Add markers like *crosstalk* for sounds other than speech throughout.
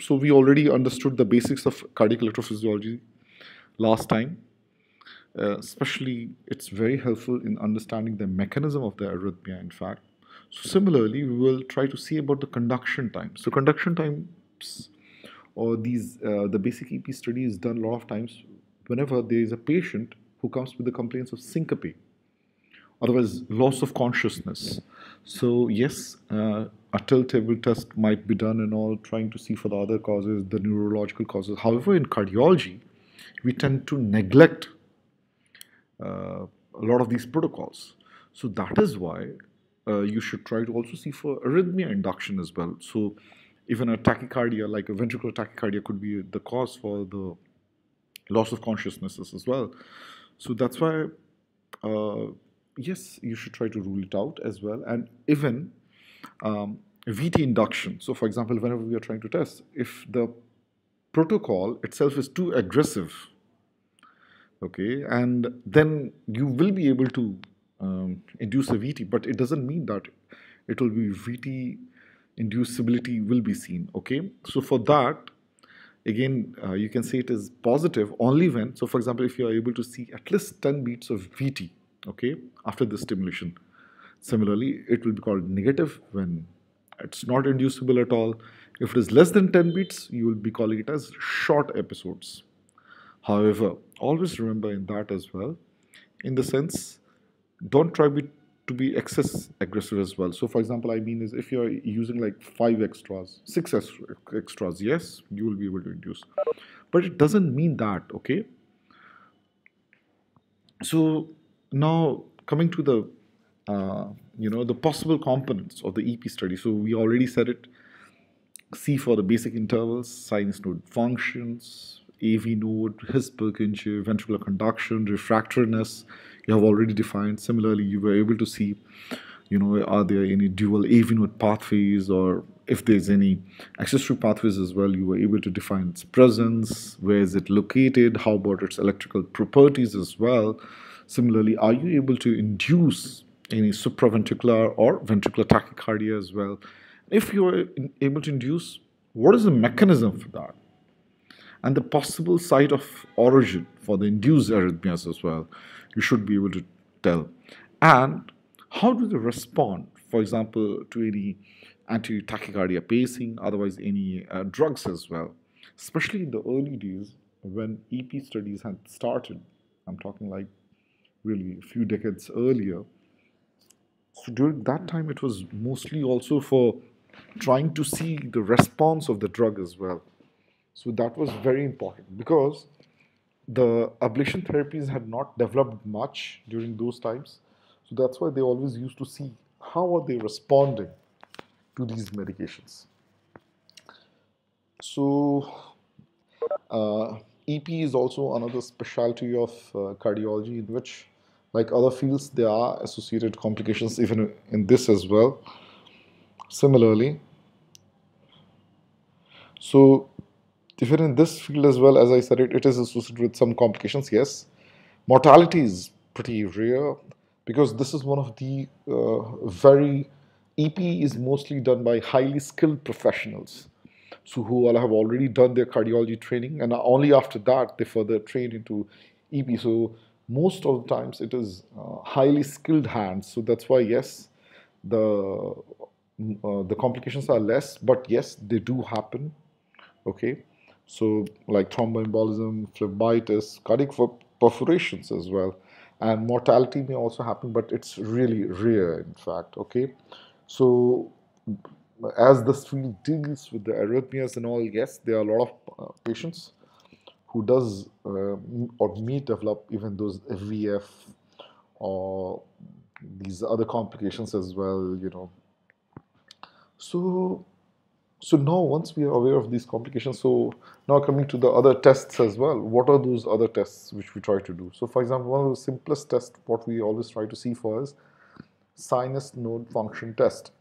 so we already understood the basics of cardiac electrophysiology last time. Uh, especially, it's very helpful in understanding the mechanism of the arrhythmia, in fact. So similarly, we will try to see about the conduction time. So conduction times or these, uh, the basic EP study is done a lot of times whenever there is a patient who comes with the complaints of syncope, otherwise loss of consciousness. So yes, uh, a tilt table test might be done and all, trying to see for the other causes, the neurological causes. However, in cardiology, we tend to neglect uh, a lot of these protocols. So that is why uh, you should try to also see for arrhythmia induction as well. So even a tachycardia, like a ventricular tachycardia, could be the cause for the loss of consciousness as well. So that's why, uh, yes, you should try to rule it out as well. And even um, VT induction. So, for example, whenever we are trying to test, if the protocol itself is too aggressive, okay, and then you will be able to um, induce a VT, but it doesn't mean that it will be VT inducibility will be seen, okay. So for that, again, uh, you can say it is positive only when, so for example, if you are able to see at least 10 beats of VT, okay, after the stimulation. Similarly, it will be called negative when it's not inducible at all. If it is less than 10 beats, you will be calling it as short episodes. However, always remember in that as well, in the sense, don't try be, to be excess aggressive as well. So, for example, I mean is if you're using like five extras, six extras, yes, you will be able to induce, but it doesn't mean that. Okay. So now coming to the uh, you know the possible components of the EP study. So we already said it. C for the basic intervals, sinus node functions, AV node, His Purkinje, ventricular conduction, refractoriness, you have already defined. Similarly, you were able to see, you know, are there any dual AV node pathways or if there's any accessory pathways as well, you were able to define its presence, where is it located, how about its electrical properties as well. Similarly, are you able to induce any supraventricular or ventricular tachycardia as well? If you are able to induce, what is the mechanism for that? And the possible site of origin for the induced arrhythmias as well you should be able to tell. And how do they respond, for example, to any anti tachycardia pacing, otherwise, any uh, drugs as well, especially in the early days when EP studies had started. I'm talking like really a few decades earlier. So during that time, it was mostly also for trying to see the response of the drug as well. So that was very important because the ablation therapies had not developed much during those times. So that's why they always used to see how are they responding to these medications. So uh, EP is also another specialty of uh, cardiology in which like other fields there are associated complications even in this as well. Similarly, so even in this field as well, as I said, it, it is associated with some complications, yes. Mortality is pretty rare because this is one of the uh, very, EP is mostly done by highly skilled professionals. So who all have already done their cardiology training and only after that they further train into EP. So most of the times it is uh, highly skilled hands. So that's why, yes, the, uh, the complications are less, but yes, they do happen. Okay. So, like thromboembolism, phlebitis, cardiac perforations as well. And mortality may also happen, but it's really rare, in fact. Okay. So, as this field deals with the arrhythmias and all, yes, there are a lot of uh, patients who does uh, or may develop even those VF or these other complications as well, you know. So so now once we are aware of these complications, so now coming to the other tests as well, what are those other tests which we try to do? So for example, one of the simplest tests, what we always try to see for is sinus node function test.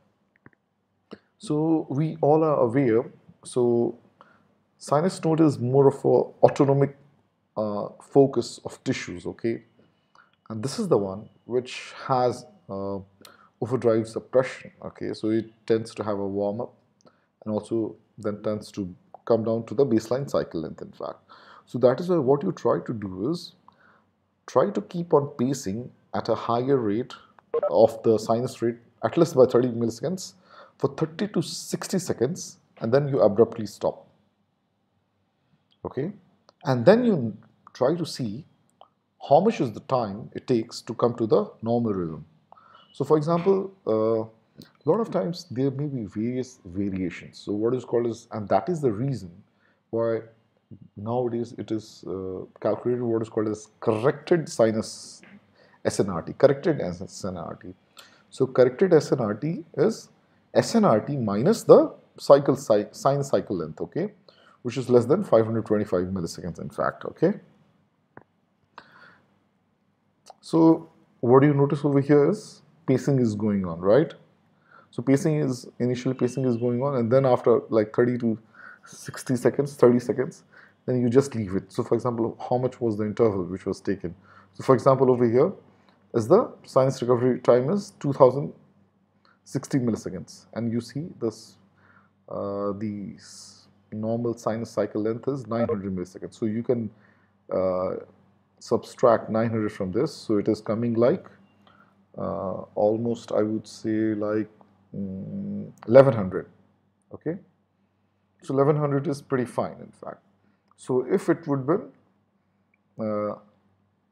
So we all are aware, so sinus node is more of a autonomic uh, focus of tissues, okay? And this is the one which has uh, overdrive suppression, okay? So it tends to have a warm up and also then tends to come down to the baseline cycle length in fact. So that is why what you try to do is try to keep on pacing at a higher rate of the sinus rate at least by 30 milliseconds for 30 to 60 seconds and then you abruptly stop. Okay, and then you try to see how much is the time it takes to come to the normal rhythm. So, for example, uh, a lot of times there may be various variations. So, what is called is, and that is the reason why nowadays it is uh, calculated what is called as corrected sinus SNRT, corrected SNRT. So, corrected SNRT is SNRT minus the cycle sinus cycle length, okay, which is less than 525 milliseconds in fact, okay. So, what do you notice over here is pacing is going on, right? So pacing is, initially pacing is going on and then after like 30 to 60 seconds, 30 seconds, then you just leave it. So for example, how much was the interval which was taken? So for example, over here is the sinus recovery time is 2060 milliseconds and you see this, uh, the normal sinus cycle length is 900 milliseconds. So you can uh, subtract 900 from this. So it is coming like uh, almost I would say like 1100 mm, okay? So 1100 is pretty fine in fact. So if it would be uh,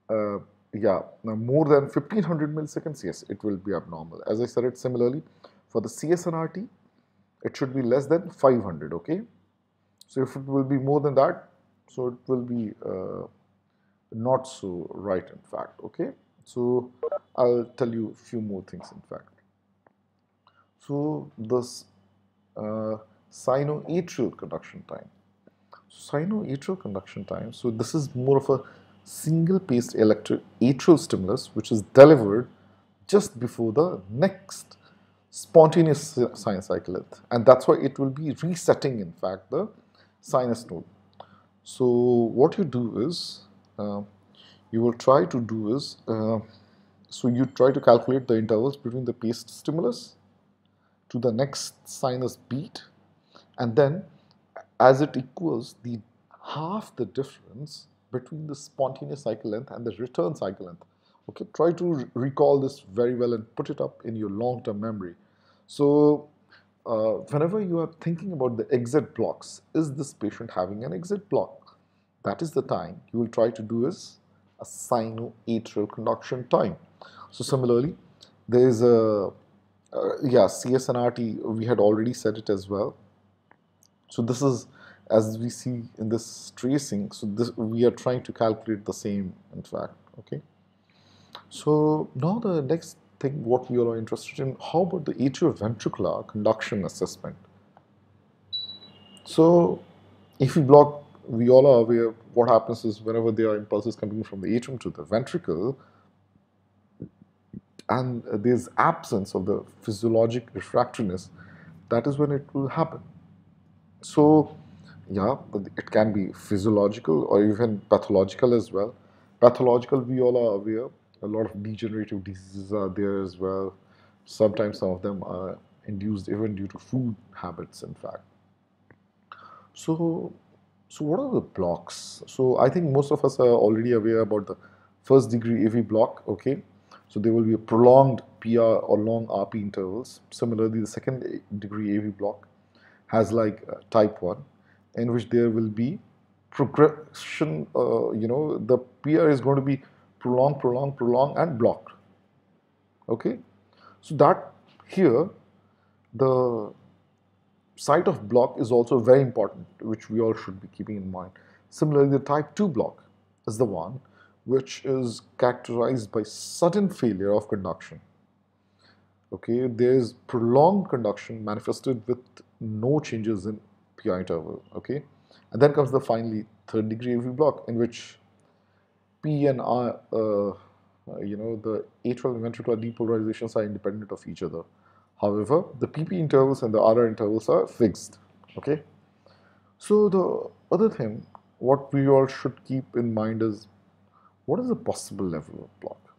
uh, yeah now more than 1500 milliseconds yes it will be abnormal. As I said it similarly for the CSNRT it should be less than 500 okay so if it will be more than that so it will be uh, not so right in fact okay so I'll tell you a few more things in fact so this uh, sinoatrial conduction time. Sinoatrial conduction time. So this is more of a single-paced electric atrial stimulus which is delivered just before the next spontaneous sinus cycle and that's why it will be resetting in fact the sinus node. So what you do is uh, you will try to do is uh, so you try to calculate the intervals between the paced stimulus to the next sinus beat and then as it equals the half the difference between the spontaneous cycle length and the return cycle length. Okay, try to recall this very well and put it up in your long-term memory. So uh, whenever you are thinking about the exit blocks, is this patient having an exit block? That is the time you will try to do is a sinoatrial conduction time. So similarly, there is a uh, yeah, CSNRT, we had already said it as well. So this is, as we see in this tracing, so this we are trying to calculate the same, in fact, okay. So now the next thing what we are interested in, how about the atrioventricular conduction assessment? So if we block, we all are aware what happens is whenever there are impulses coming from the atrium to the ventricle, and there's absence of the physiologic refractoriness, that is when it will happen. So, yeah, it can be physiological or even pathological as well. Pathological, we all are aware, a lot of degenerative diseases are there as well. Sometimes some of them are induced even due to food habits, in fact. So, so what are the blocks? So I think most of us are already aware about the first degree AV block, okay? So there will be a prolonged PR or long RP intervals. Similarly, the second degree AV block has like uh, type 1 in which there will be progression, uh, you know, the PR is going to be prolonged, prolonged, prolonged and blocked. Okay. So that here, the site of block is also very important, which we all should be keeping in mind. Similarly, the type 2 block is the one which is characterized by sudden failure of conduction. Okay, there is prolonged conduction manifested with no changes in PI interval. Okay, and then comes the finally third degree AV block in which P and R, uh, you know, the atrial and ventricular depolarizations are independent of each other. However, the PP intervals and the RR intervals are fixed. Okay, so the other thing, what we all should keep in mind is what is the possible level of block?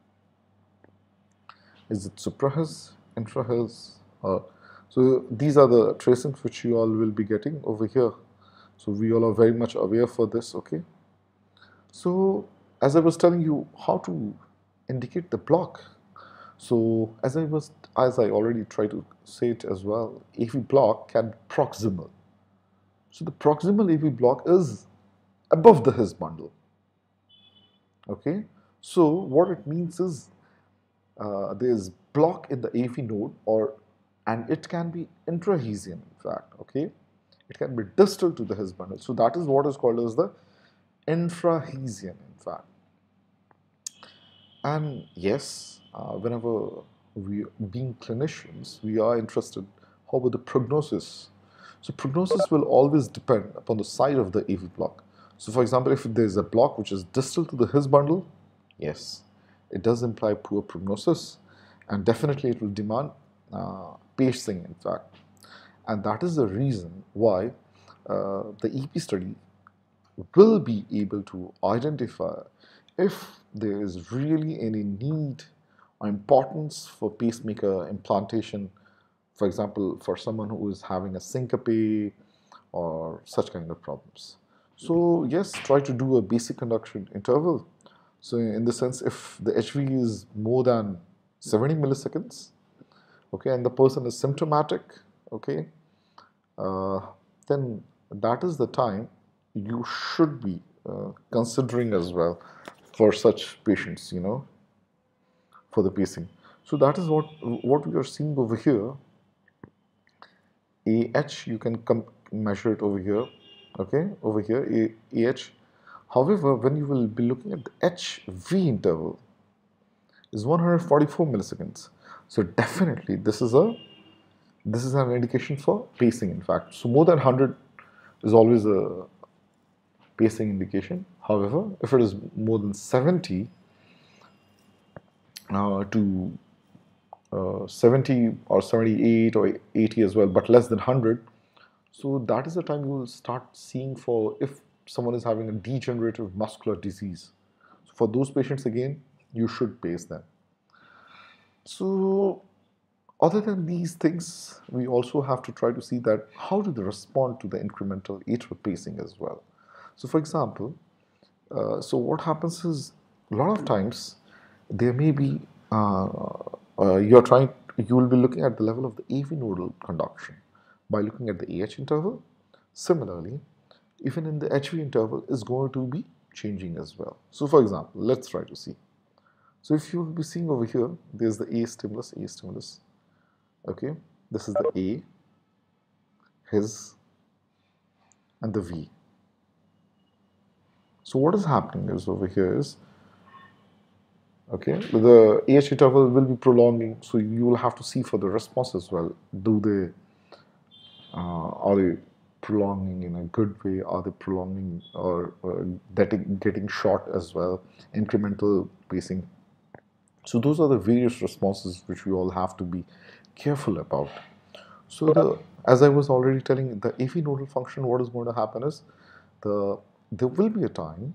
Is it supraHIS, infraHIS? So these are the tracings which you all will be getting over here. So we all are very much aware for this, okay? So as I was telling you how to indicate the block. So as I was, as I already tried to say it as well, AV block can proximal. So the proximal AV block is above the His bundle. Okay, so what it means is uh, there is block in the AV node or and it can be intra-Hisian in fact okay it can be distal to the His bundle so that is what is called as the infra-Hisian in fact and yes uh, whenever we being clinicians we are interested how about the prognosis? So prognosis will always depend upon the side of the AV block. So for example if there is a block which is distal to the His bundle yes it does imply poor prognosis and definitely it will demand uh, pacing in fact. And that is the reason why uh, the EP study will be able to identify if there is really any need or importance for pacemaker implantation for example for someone who is having a syncope or such kind of problems. So yes try to do a basic conduction interval. So in the sense if the HV is more than 70 milliseconds, okay, and the person is symptomatic, okay, uh, then that is the time you should be uh, considering as well for such patients, you know, for the pacing. So that is what what we are seeing over here. AH you can measure it over here, okay, over here AH. However, when you will be looking at the HV interval, is 144 milliseconds. So definitely this is a this is an indication for pacing in fact. So more than 100 is always a pacing indication. However, if it is more than 70 uh, to uh, 70 or 78 or 80 as well, but less than 100, so that is the time you will start seeing for if someone is having a degenerative muscular disease. So for those patients again, you should pace them. So other than these things, we also have to try to see that how do they respond to the incremental atrial pacing as well. So for example, uh, so what happens is a lot of times there may be uh, uh, you're trying you will be looking at the level of the AV nodal conduction by looking at the AH interval. Similarly, even in the HV interval is going to be changing as well. So for example, let's try to see. So if you will be seeing over here, there's the A stimulus, A stimulus. Okay, this is the A, his, and the V. So what is happening is over here is, okay, the AH interval will be prolonging, so you will have to see for the response as well. Do they, uh, are they prolonging in a good way? Are they prolonging or getting, getting short as well? Incremental pacing so those are the various responses which we all have to be careful about. So the, as I was already telling, the AV nodal function, what is going to happen is the there will be a time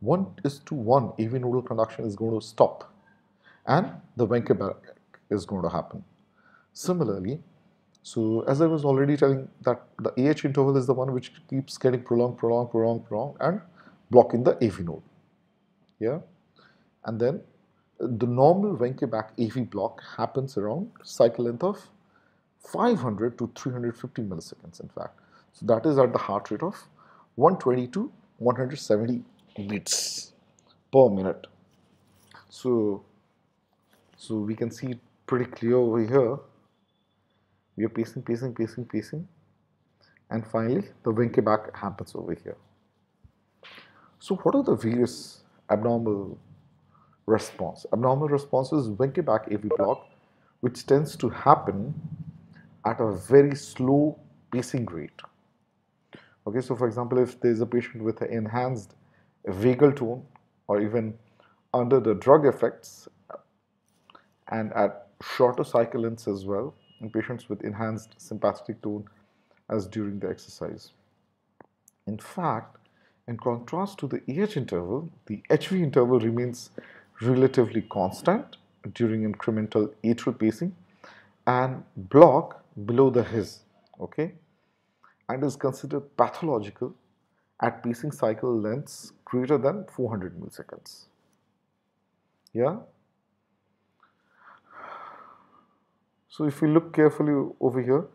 one is to one AV nodal conduction is going to stop and the back is going to happen. Similarly, so as I was already telling that the AH interval is the one which keeps getting prolonged, prolonged, prolonged, prolonged and blocking the AV node. Yeah. And then the normal Wenckebach AV block happens around cycle length of 500 to 350 milliseconds in fact. So that is at the heart rate of 120 to 170 beats per minute. So, so we can see pretty clear over here. We are pacing, pacing, pacing, pacing. And finally, the Wenckebach happens over here. So what are the various abnormal response. Abnormal response is Wenckebach AV block, which tends to happen at a very slow pacing rate. Okay, so for example, if there is a patient with an enhanced vagal tone or even under the drug effects and at shorter cycle lengths as well in patients with enhanced sympathetic tone as during the exercise. In fact, in contrast to the EH interval, the HV interval remains relatively constant during incremental atrial pacing and block below the his okay and is considered pathological at pacing cycle lengths greater than 400 milliseconds. Yeah? So if we look carefully over here,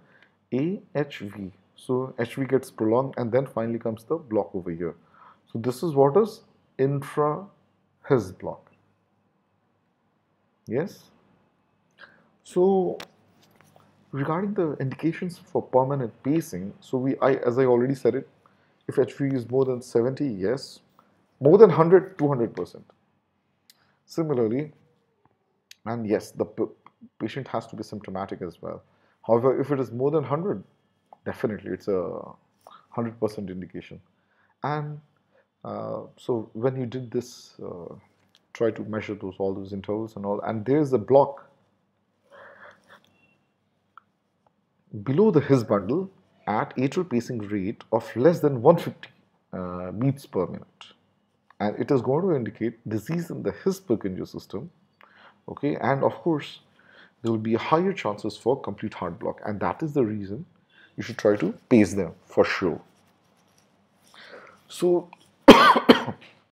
AHV, so HV gets prolonged and then finally comes the block over here. So this is what is intra-His block. Yes? So regarding the indications for permanent pacing, so we, I, as I already said it, if HV is more than 70, yes. More than 100, 200%. Similarly, and yes, the patient has to be symptomatic as well. However, if it is more than 100, definitely it's a 100% indication. And uh, so when you did this, uh, try to measure those all those intervals and all, and there's a block below the His bundle at atrial pacing rate of less than 150 uh, beats per minute. And it is going to indicate disease in the His Purkinje system. Okay, and of course, there will be higher chances for complete heart block, and that is the reason you should try to pace them for sure. So, *coughs*